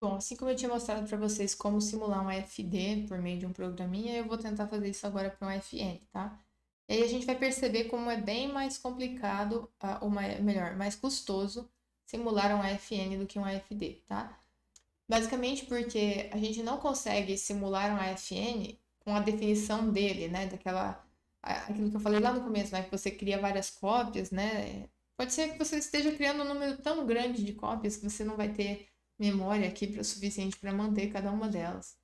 Bom, assim como eu tinha mostrado para vocês como simular um AFD por meio de um programinha, eu vou tentar fazer isso agora para um FN, tá? E aí a gente vai perceber como é bem mais complicado, uh, ou mais, melhor, mais custoso simular um AFN do que um AFD, tá? Basicamente porque a gente não consegue simular um AFN com a definição dele, né? Daquela. Aquilo que eu falei lá no começo, né? Que você cria várias cópias, né? Pode ser que você esteja criando um número tão grande de cópias que você não vai ter memória aqui para o suficiente para manter cada uma delas.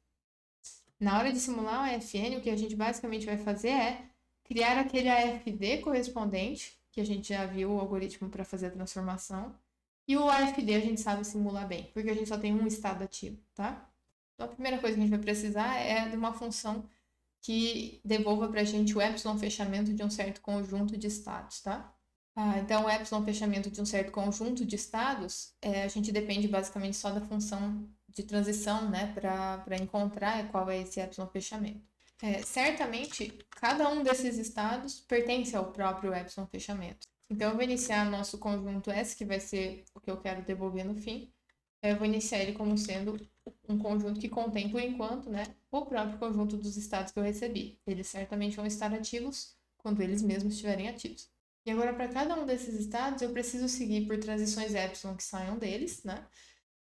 Na hora de simular um AFN, o que a gente basicamente vai fazer é criar aquele AFD correspondente, que a gente já viu o algoritmo para fazer a transformação, e o AFD a gente sabe simular bem, porque a gente só tem um estado ativo, tá? Então a primeira coisa que a gente vai precisar é de uma função que devolva para a gente o epsilon fechamento de um certo conjunto de estados, tá? Ah, então, o epsilon fechamento de um certo conjunto de estados, é, a gente depende basicamente só da função de transição, né, para encontrar qual é esse epsilon fechamento. É, certamente, cada um desses estados pertence ao próprio epsilon fechamento. Então, eu vou iniciar nosso conjunto S, que vai ser o que eu quero devolver no fim. Eu vou iniciar ele como sendo um conjunto que contém, por enquanto, né, o próprio conjunto dos estados que eu recebi. Eles certamente vão estar ativos quando eles mesmos estiverem ativos. E agora, para cada um desses estados, eu preciso seguir por transições epsilon que saiam deles, né?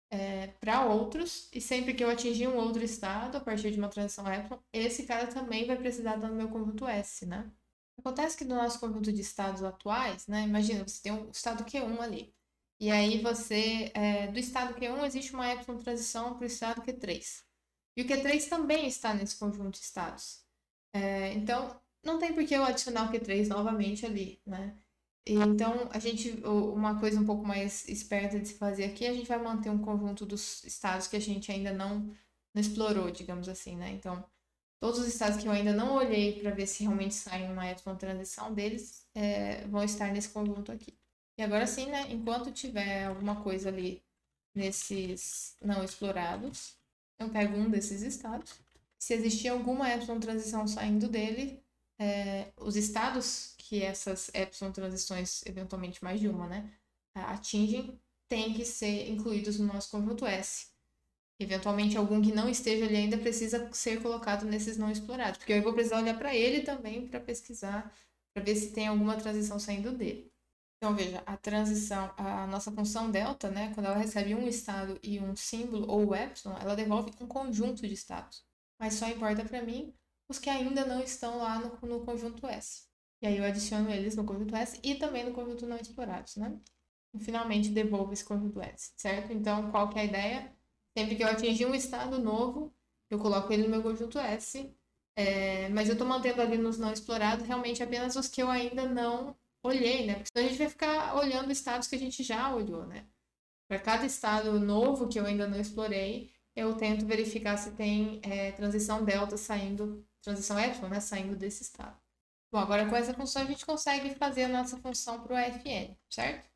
É, para outros, e sempre que eu atingir um outro estado, a partir de uma transição epsilon, esse cara também vai precisar do meu conjunto S, né? Acontece que no nosso conjunto de estados atuais, né? Imagina, você tem um estado Q1 ali. E aí você, é, do estado Q1, existe uma epsilon transição para o estado Q3. E o Q3 também está nesse conjunto de estados. É, então, não tem por que eu adicionar o Q3 novamente ali, né? E, então, a gente, uma coisa um pouco mais esperta de se fazer aqui, a gente vai manter um conjunto dos estados que a gente ainda não, não explorou, digamos assim, né? Então, todos os estados que eu ainda não olhei para ver se realmente saem uma epsilon transição deles, é, vão estar nesse conjunto aqui. E agora sim, né? Enquanto tiver alguma coisa ali nesses não explorados, eu pego um desses estados. Se existir alguma epsilon transição saindo dele, é, os estados que essas epsilon transições, eventualmente mais de uma, né, atingem, têm que ser incluídos no nosso conjunto S. Eventualmente, algum que não esteja ali ainda precisa ser colocado nesses não explorados, porque eu vou precisar olhar para ele também para pesquisar, para ver se tem alguma transição saindo dele. Então, veja, a transição, a nossa função delta, né, quando ela recebe um estado e um símbolo, ou epsilon, ela devolve um conjunto de estados. Mas só importa para mim os que ainda não estão lá no, no conjunto S. E aí eu adiciono eles no conjunto S e também no conjunto não explorados, né? E finalmente devolvo esse conjunto S, certo? Então, qual que é a ideia? Sempre que eu atingir um estado novo, eu coloco ele no meu conjunto S, é, mas eu estou mantendo ali nos não explorados realmente apenas os que eu ainda não olhei, né? Porque senão a gente vai ficar olhando estados que a gente já olhou, né? Para cada estado novo que eu ainda não explorei, eu tento verificar se tem é, transição delta saindo transição epsilon, né, saindo desse estado. Bom, agora com essa função a gente consegue fazer a nossa função para o fn, certo?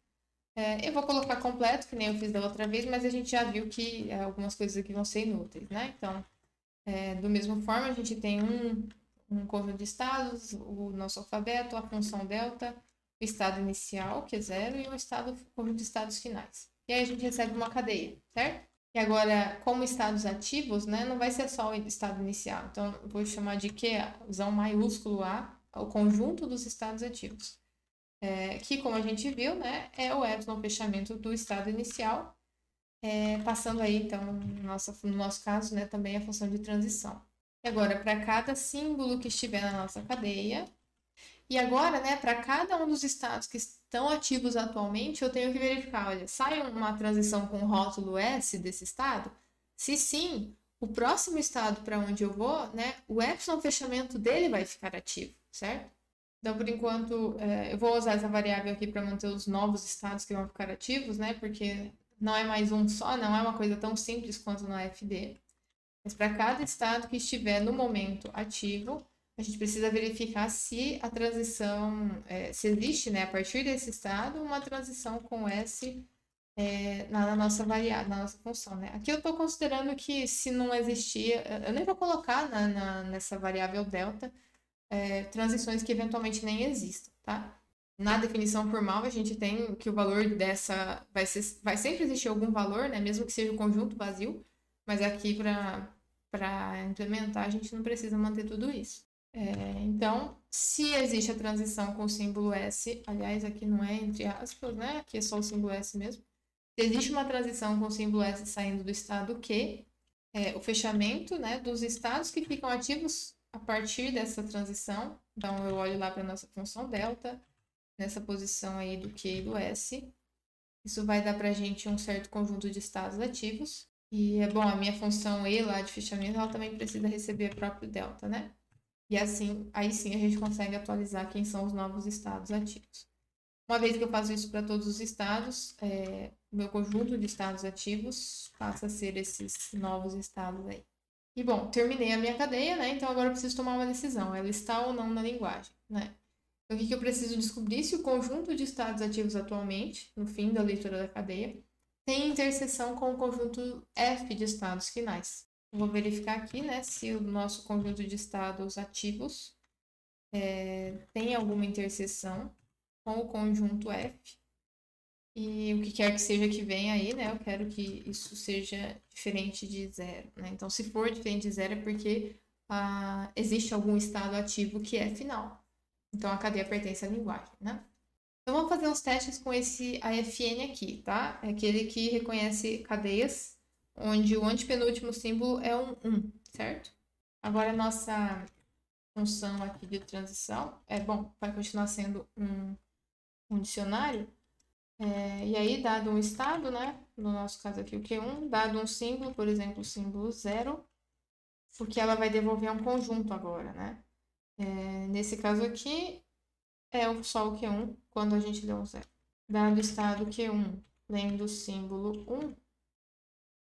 É, eu vou colocar completo, que nem eu fiz da outra vez, mas a gente já viu que é, algumas coisas aqui vão ser inúteis, né? Então, é, do mesmo forma, a gente tem um, um conjunto de estados, o nosso alfabeto, a função delta, o estado inicial, que é zero, e o estado, o conjunto de estados finais. E aí a gente recebe uma cadeia, certo? E agora, como estados ativos, né, não vai ser só o estado inicial. Então, vou chamar de Q, usar um maiúsculo A, o conjunto dos estados ativos. É, que, como a gente viu, né, é o epsilon fechamento do estado inicial, é, passando aí, então, no nosso, no nosso caso, né, também a função de transição. E agora, para cada símbolo que estiver na nossa cadeia, e agora, né, para cada um dos estados que estão ativos atualmente, eu tenho que verificar, olha, sai uma transição com rótulo S desse estado? Se sim, o próximo estado para onde eu vou, né, o epsilon fechamento dele vai ficar ativo, certo? Então, por enquanto, é, eu vou usar essa variável aqui para manter os novos estados que vão ficar ativos, né? Porque não é mais um só, não é uma coisa tão simples quanto no FD. Mas para cada estado que estiver no momento ativo, a gente precisa verificar se a transição, é, se existe, né, a partir desse estado, uma transição com S é, na, nossa variável, na nossa função, né? Aqui eu estou considerando que se não existir, eu nem vou colocar na, na nessa variável delta é, transições que eventualmente nem existam, tá? na definição formal a gente tem que o valor dessa vai, ser, vai sempre existir algum valor, né? Mesmo que seja um conjunto vazio, mas aqui para implementar a gente não precisa manter tudo isso. É, então, se existe a transição com o símbolo S, aliás, aqui não é entre aspas, né? Aqui é só o símbolo S mesmo. Se existe uma transição com o símbolo S saindo do estado Q, é, o fechamento né, dos estados que ficam ativos a partir dessa transição. Então, eu olho lá para a nossa função delta, nessa posição aí do Q e do S. Isso vai dar para a gente um certo conjunto de estados ativos. E é bom, a minha função E lá de fechamento, ela também precisa receber o próprio delta, né? E assim, aí sim a gente consegue atualizar quem são os novos estados ativos. Uma vez que eu faço isso para todos os estados, é, meu conjunto de estados ativos passa a ser esses novos estados aí. E bom, terminei a minha cadeia, né? Então agora eu preciso tomar uma decisão, é listar ou não na linguagem, né? Então o que, que eu preciso descobrir? Se o conjunto de estados ativos atualmente, no fim da leitura da cadeia, tem interseção com o conjunto F de estados finais. Vou verificar aqui, né, se o nosso conjunto de estados ativos é, tem alguma interseção com o conjunto F. E o que quer que seja que venha aí, né? Eu quero que isso seja diferente de zero, né? Então, se for diferente de zero é porque ah, existe algum estado ativo que é final. Então, a cadeia pertence à linguagem, né? Então, vamos fazer uns testes com esse AFN aqui, tá? É aquele que reconhece cadeias onde o antepenúltimo símbolo é um 1, certo? Agora, a nossa função aqui de transição é, bom, vai continuar sendo um, um dicionário, é, e aí, dado um estado, né? No nosso caso aqui, o Q1, dado um símbolo, por exemplo, o símbolo 0, porque ela vai devolver um conjunto agora, né? É, nesse caso aqui, é só o Q1 quando a gente deu um zero. Dado o estado Q1, lendo o símbolo 1,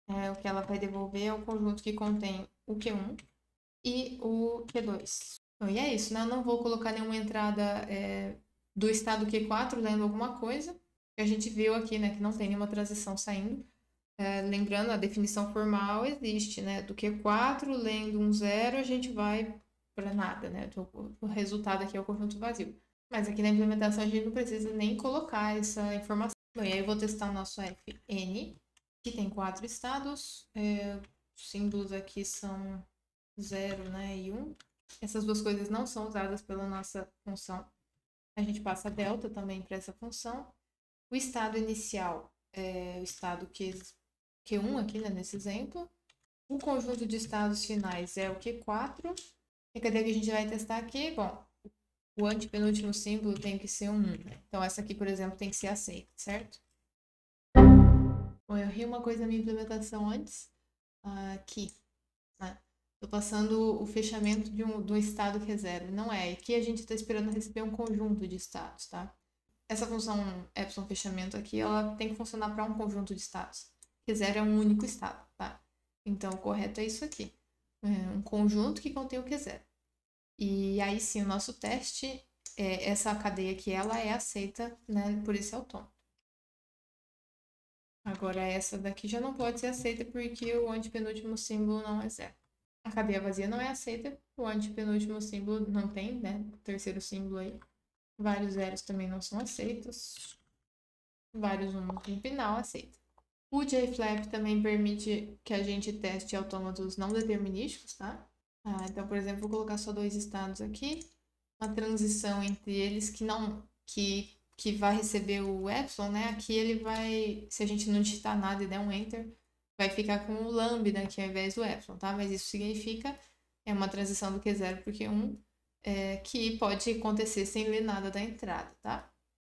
é, o que ela vai devolver é o conjunto que contém o Q1 e o Q2. Então, e é isso, né? Eu não vou colocar nenhuma entrada é, do estado Q4 lendo alguma coisa, a gente viu aqui, né, que não tem nenhuma transição saindo. É, lembrando, a definição formal existe, né? Do Q4, lendo um zero, a gente vai para nada, né? O, resultado aqui é o conjunto vazio. Mas aqui na implementação a gente não precisa nem colocar essa informação. Bom, e aí eu vou testar o nosso fn, que tem quatro estados. É, os símbolos aqui são 0 né, e 1. Um. Essas duas coisas não são usadas pela nossa função. A gente passa delta também para essa função. O estado inicial é o estado Q, Q1 aqui, né, nesse exemplo. O conjunto de estados finais é o Q4. E cadê que a gente vai testar aqui? Bom, o antepenúltimo símbolo tem que ser um 1. Né? Então, essa aqui, por exemplo, tem que ser aceita, certo? Bom, eu ri uma coisa na minha implementação antes. Aqui. Né? Estou passando o fechamento de um, do estado que é zero. Não é. Aqui a gente está esperando receber um conjunto de estados, tá? essa função epsilon fechamento aqui, ela tem que funcionar para um conjunto de estados. Que zero é um único estado, tá? Então, o correto é isso aqui. É um conjunto que contém o Q0. E aí sim, o nosso teste, é, essa cadeia aqui, ela é aceita né, por esse autômato. Agora, essa daqui já não pode ser aceita porque o antepenúltimo símbolo não é zero. A cadeia vazia não é aceita, o antepenúltimo símbolo não tem, né? O terceiro símbolo aí. Vários zeros também não são aceitos. Vários um no final aceita. O JFlap também permite que a gente teste autômatos não determinísticos, tá? Ah, então, por exemplo, vou colocar só dois estados aqui. Uma transição entre eles que não... que, que vai receber o epsilon, né? Aqui ele vai... Se a gente não digitar nada e der um enter, vai ficar com o lambda aqui ao invés do epsilon, tá? Mas isso significa... É uma transição do Q0 para o Q1 é, que pode acontecer sem ler nada da entrada, tá?